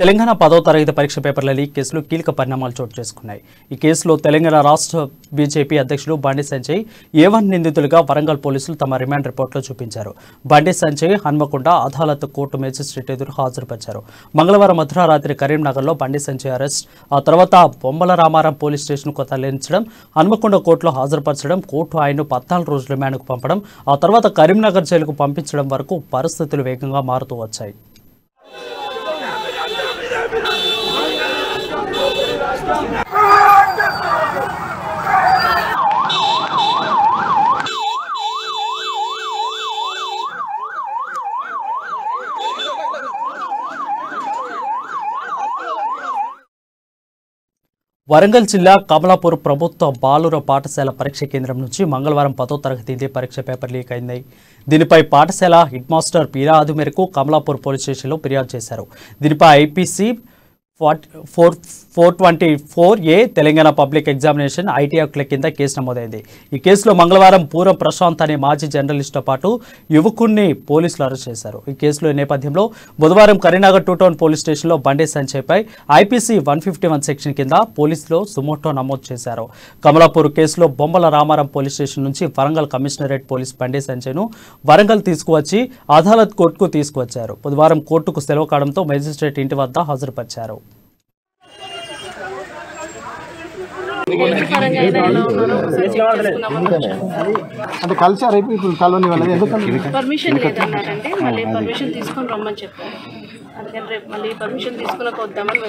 తెలంగాణ పదో తరగతి పరీక్ష పేపర్ల లీక్ కేసులో కీలక పరిణామాలు చోటు చేసుకున్నాయి. ఈ కేసులో తెలంగాణ రాష్ట్ర బీజేపీ అధ్యక్షులు బండి సంజయ్ ఏవన్ వన్ నిందితులుగా వరంగల్ పోలీసులు తమ రిమాండ్ రిపోర్టులో చూపించారు. బండి సంజయ్ హన్మకొండ అదాలత్ కోర్టు మేజిస్ట్రేట్ ఎదురు హాజరుపరిచారు. మంగళవారం మధ్యరాత్రి కరీంనగర్లో బండి సంజయ్ అరెస్ట్ ఆ తర్వాత బొమ్మల రామారం పోలీస్ స్టేషన్కు తరలించడం హన్మకొండ కోర్టులో హాజరుపరచడం కోర్టు ఆయన్ను పద్నాలుగు రోజుల రిమాండ్కు పంపడం ఆ తర్వాత కరీంనగర్ జైలుకు పంపించడం వరకు పరిస్థితులు వేగంగా మారుతూ వచ్చాయి. వరంగల్ జిల్లా కమలాపూర్ ప్రభుత్వ బాలుర పాఠశాల పరీక్ష కేంద్రం నుంచి మంగళవారం పదో తరగతి పరీక్ష పేపర్ లీక్ అయింది. దీనిపై పాఠశాల హెడ్ మాస్టర్ పీరాదు మేరకు కమలాపూర్ పోలీస్ స్టేషన్లో ఫిర్యాదు చేశారు. దీనిపై IPC four four twenty four A Telangana public examination IT యాక్ట్ల కింద కేసు నమోదైంది. ఈ కేసులో మంగళవారం పూరం ప్రశాంత్ అనే మాజీ జర్నలిస్ట్తో పాటు యువకుడిని పోలీసులు అరెస్ట్ చేశారు. ఈ కేసులో నేపథ్యంలో బుధవారం కరీంనగర్ టూ టౌన్ పోలీస్ స్టేషన్లో Bandi సంచయ్పై IPC one fifty one section కింద పోలీసులు సుమోటో నమోదు చేశారు. కమలాపూర్ కేసులో బొమ్మల రామారం పోలీస్ స్టేషన్ నుంచి వరంగల్ కమిషనరేట్ పోలీస్ బండి సంచయ్ను వరంగల్ తీసుకువచ్చి అదాలత్ కోర్టుకు తీసుకువచ్చారు. బుధవారం కోర్టుకు సెలవు కావడంతో మేజిస్ట్రేట్ ఇంటి వద్ద హాజరుపరిచారు. అంటే కలిసారు ఇప్పుడు ఇప్పుడు కలవని వాళ్ళది. ఎందుకంటే పర్మిషన్ లేదన్నారంటే మళ్ళీ పర్మిషన్ తీసుకొని రమ్మని చెప్పారు. అందుకని రేపు మళ్ళీ పర్మిషన్ తీసుకున్నాక వద్దామని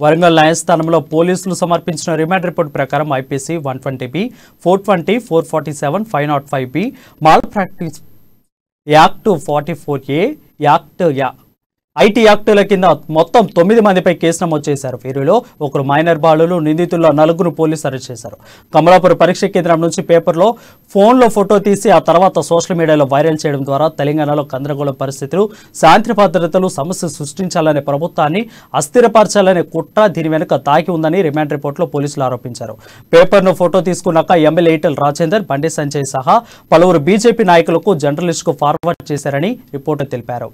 వరంగల్ న్యాయస్థానంలో పోలీసులు సమర్పించిన రిమాండ్ రిపోర్ట్ ప్రకారం IPC one twenty B four twenty four forty seven five nought five B malpractice act forty four A act yeah IT యాక్టుల కింద మొత్తం తొమ్మిది మందిపై కేసు నమోదు చేశారు. వీరిలో ఒకరు మైనర్ బాలులు నిందితుల్లో నలుగురు పోలీసు అరెస్ట్ చేశారు. కమలాపురం పరీక్ష కేంద్రం నుంచి పేపర్లో ఫోన్లో ఫోటో తీసి ఆ తర్వాత సోషల్ మీడియాలో వైరల్ చేయడం ద్వారా తెలంగాణలో గందరగోళం పరిస్థితులు శాంతి భద్రతలు సమస్య సృష్టించాలనే ప్రభుత్వాన్ని అస్థిరపరచాలనే కుట్ర దీని వెనుక తాకి ఉందని రిమాండ్ రిపోర్టులో పోలీసులు ఆరోపించారు. పేపర్ను ఫోటో తీసుకున్నాక ఎమ్మెల్యే ఈటల్ రాజేందర్ బండి సంజయ్ సహా పలువురు బీజేపీ నాయకులకు జర్నలిస్టుకు ఫార్వర్డ్ చేశారని రిపోర్టు తెలిపారు.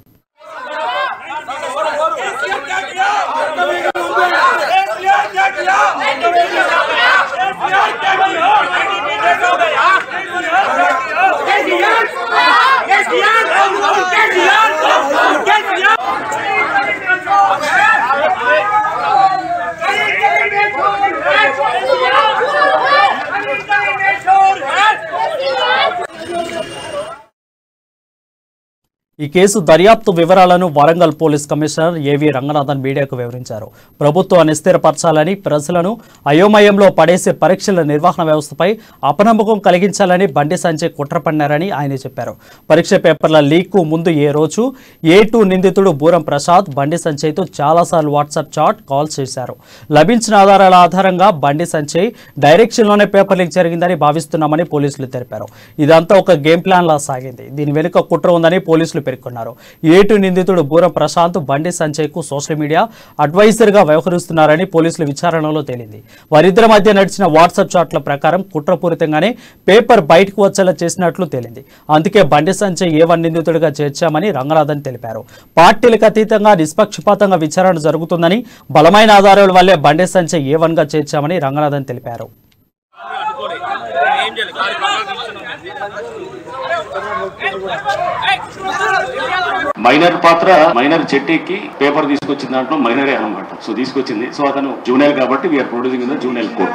ఈ కేసు దర్యాప్తు వివరాలను వరంగల్ పోలీస్ కమిషనర్ ఏవి రంగనాథన్ మీడియాకు వివరించారు. ప్రభుత్వాన్ని స్థిరపరచాలని ప్రజలను అయోమయంలో పడేసే పరీక్షల నిర్వహణ వ్యవస్థపై అపనమ్మకం కలిగించాలని బండి సంజయ్ కుట్ర పన్నారని ఆయన చెప్పారు. పరీక్ష పేపర్ల లీక్కు ముందు ఏ రోజు ఏ టూ నిందితుడు బూరం ప్రసాద్ బండి సంజయ్తో చాలాసార్లు వాట్సాప్ చాట్ కాల్స్ చేశారు. లభించిన ఆధారాల ఆధారంగా బండి సంజయ్ డైరెక్షన్లోనే పేపర్ లీక్ జరిగిందని భావిస్తున్నామని పోలీసులు తెలిపారు. ఇదంతా ఒక గేమ్ ప్లాన్ లా సాగింది. దీని వెనుక కుట్ర ఉందని పోలీసులు పేర్కొన్నారు. ఏటు నిందితుడు బూర ప్రశాంత్ బండి సంజయ్కు సోషల్ మీడియా అడ్వైజర్గా వ్యవహరిస్తున్నారని పోలీసుల విచారణలో తేలింది. వారిద్దరి మధ్య నడిచిన వాట్సాప్ చాట్ల ప్రకారం కుట్రపూరితంగానే పేపర్ బయటకు వచ్చేలా చేసినట్లు తేలింది. అందుకే బండి సంజయ్ ఏ వన్ నిందితుడిగా చేర్చామని రంగనాథన్ తెలిపారు. పార్టీలకు అతీతంగా నిష్పక్షపాతంగా విచారణ జరుగుతుందని బలమైన ఆధారాల వల్లే బండి సంజయ్ ఏ వన్గా చేర్చామని రంగనాథన్ తెలిపారు. మైనర్ పాత్ర మైనర్ చెట్టెక్కి పేపర్ తీసుకొచ్చిన దాంట్లో మైనరే అనమాట సో తీసుకొచ్చింది. సో అతను జూనియర్ కాబట్టి we are producing in the junior court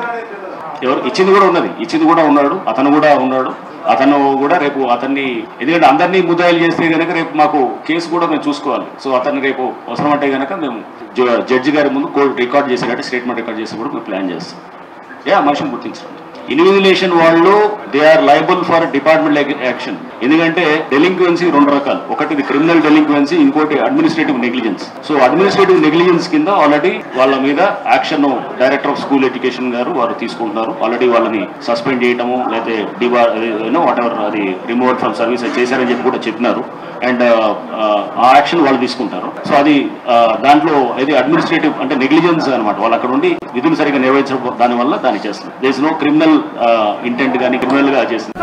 ఎవరు? ఇచ్చింది కూడా ఉన్నది. ఇచ్చింది కూడా ఉన్నాడు. అతను కూడా ఉన్నాడు. అతను కూడా రేపు అతన్ని ఎందుకంటే అందరినీ ముద్దాయిలు చేస్తే కనుక రేపు మాకు కేసు కూడా మేము చూసుకోవాలి. సో అతన్ని రేపు అవసరం అంటే కనుక మేము జ- జడ్జి గారి ముందు కోర్టు రికార్డ్ చేసేటట్టు స్టేట్మెంట్ రికార్డ్ చేసి కూడా మేము ప్లాన్ చేస్తాం. ఏ ఆ మనిషిని గుర్తించడం. ఇన్విజిలేషన్ వాళ్ళు they are liable for department action ఎందుకంటే డెలింక్వెన్సీ రెండు రకాలు. ఒకటిది క్రిమినల్ డెలింక్వెన్సీ ఇంకోటి administrative negligence so administrative negligence కింద ఆల్రెడీ వాళ్ళ మీద action director of school education గారు వారు తీసుకుంటున్నారు. ఆల్రెడీ వాళ్ళని సస్పెండ్ చేయటము లేకపోతే డిబార్ వాట్ ఎవర్ అది రిమూవల్ ఫ్రమ్ సర్వీస్ చేశారని చెప్పి కూడా చెప్పినారు. అండ్ uh, uh, ఆ యాక్షన్ వాళ్ళు తీసుకుంటారు. సో అది uh, దాంట్లో ఇది అడ్మినిస్ట్రేటివ్ అంటే నెగ్లిజెన్స్ అనమాట వాళ్ళు అక్కడ ఉండి విధులు సరిగ్గా నిర్వహించడం దాని వల్ల దాన్ని చేస్తారు దేస్ నో క్రిమినల్ ఇంటెంట్ కానీ క్రిమినల్గా చేసింది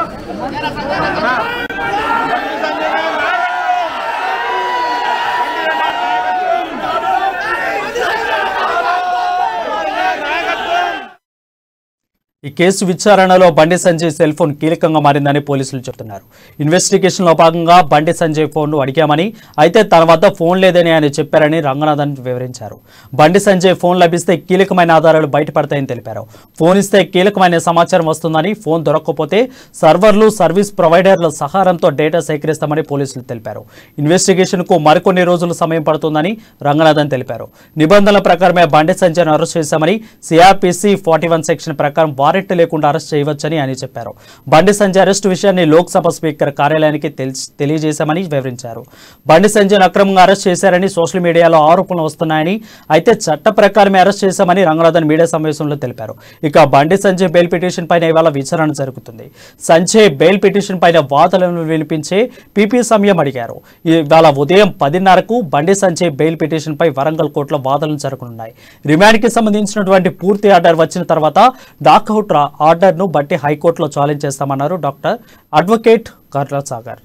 ఈ కేసు విచారణలో బండి సంజయ్ సెల్ ఫోన్ కీలకంగా మారిందని పోలీసులు చెబుతున్నారు ఇన్వెస్టిగేషన్లో భాగంగా బండి సంజయ్ ఫోన్ను అడిగామని అయితే తన వద్ద ఫోన్ లేదని ఆయన చెప్పారని రంగనాథన్ వివరించారు. బండి సంజయ్ ఫోన్ లభిస్తే కీలకమైన ఆధారాలు బయటపడతాయని తెలిపారు. ఫోన్ ఇస్తే కీలకమైన సమాచారం వస్తుందని ఫోన్ దొరకకపోతే సర్వర్లు సర్వీస్ ప్రొవైడర్ల సహారంతో డేటా సేకరిస్తామని పోలీసులు తెలిపారు. ఇన్వెస్టిగేషన్కు మరికొన్ని రోజులు సమయం పడుతుందని రంగనాథన్ తెలిపారు. నిబంధనల ప్రకారమే బండి సంజయ్ను అరెస్ట్ చేశామని సిఆర్పిసి ఫార్టీ వన్ సెక్షన్ ప్రకారం వారెంట్ లేకుండా అరెస్ట్ చేయవచ్చని ఆయన చెప్పారు. బండి సంజయ్ అరెస్టు విషయాన్ని లోక్సభ స్పీకర్ కార్యాలయానికి తెలియజేశామని వివరించారు. బండి సంజయ్ను అక్రమంగా అరెస్ట్ చేశారని సోషల్ మీడియాలో ఆరోపణలు వస్తున్నాయని అయితే చట్ట ప్రకారమే అరెస్ట్ చేశామని రంగనాథన్ మీడియా సమావేశంలో తెలిపారు. ఇక బండి సంజయ్ బెయిల్ పిటిషన్ పైన ఇవాళ విచారణ జరుగుతుంది. సంజయ్ బెయిల్ పిటిషన్ పైన వాదనలు వినిపించే పీపీ సమయం అడిగారు. ఇవాళ ఉదయం పదిన్నరకు బండి సంజయ్ బెయిల్ పిటిషన్ పై వరంగల్ కోర్టులో వాదనలు జరగనున్నాయి. రిమాండ్కి సంబంధించినటువంటి పూర్తి ఆర్డర్ వచ్చిన తర్వాత హైకోర్టు ఆర్డర్ను బట్టి హైకోర్టులో ఛాలెంజ్ చేస్తామన్నారు doctor advocate Karla Sagar.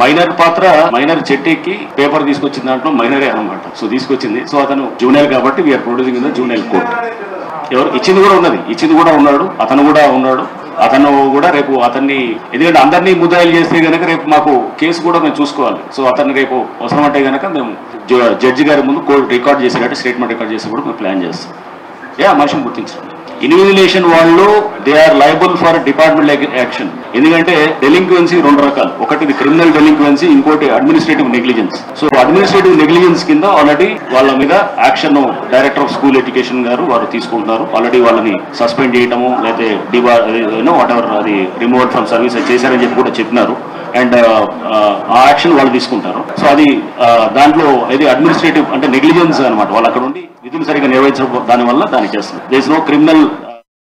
Minor పాత్ర మైనర్ చెట్టెక్కి పేపర్ తీసుకొచ్చిన దాంట్లో మైనరే అనమాట సో తీసుకొచ్చింది. సో అతను జూనియర్ కాబట్టి we are producing in the junior court ఎవరు? ఇచ్చింది కూడా ఉన్నది. ఇచ్చింది కూడా ఉన్నాడు. అతను కూడా ఉన్నాడు. అతను కూడా రేపు అతన్ని ఎందుకంటే అందరినీ ముద్దాయిలు చేస్తే గనక రేపు మాకు కేసు కూడా మేము చూసుకోవాలి. సో అతన్ని రేపు అవసరమంటే గనక మేము జడ్జి గారి ముందు కోర్టు రికార్డ్ చేసేటట్టు స్టేట్మెంట్ రికార్డ్ చేసి కూడా మేము ప్లాన్ చేస్తాం. ఏ ఆ మనిషిని గుర్తించడం. ఇన్విజిలేషన్ వాళ్ళు they are liable for department action ఎందుకంటే డెలింక్వెన్సీ రెండు రకాలు. ఒకటి క్రిమినల్ డెలింక్వెన్సీ ఇంకోటి administrative negligence so administrative negligence కింద ఆల్రెడీ వాళ్ళ మీద action director of school education గారు వారు తీసుకుంటున్నారు. ఆల్రెడీ వాళ్ళని సస్పెండ్ చేయటము లేకపోతే డిబార్ వాట్ ఎవర్ అది రిమూవల్ ఫ్రమ్ సర్వీస్ చేశారని చెప్పి కూడా చెప్పినారు. అండ్ ఆ యాక్షన్ వాళ్ళు తీసుకుంటారు. సో అది దాంట్లో ఇది అడ్మినిస్ట్రేటివ్ అంటే నెగ్లిజెన్స్ అనమాట వాళ్ళు అక్కడ ఉండి విధులు సరిగ్గా నిర్వహించడం దాని వల్ల దాన్ని చేస్తారు దేస్ నో క్రిమినల్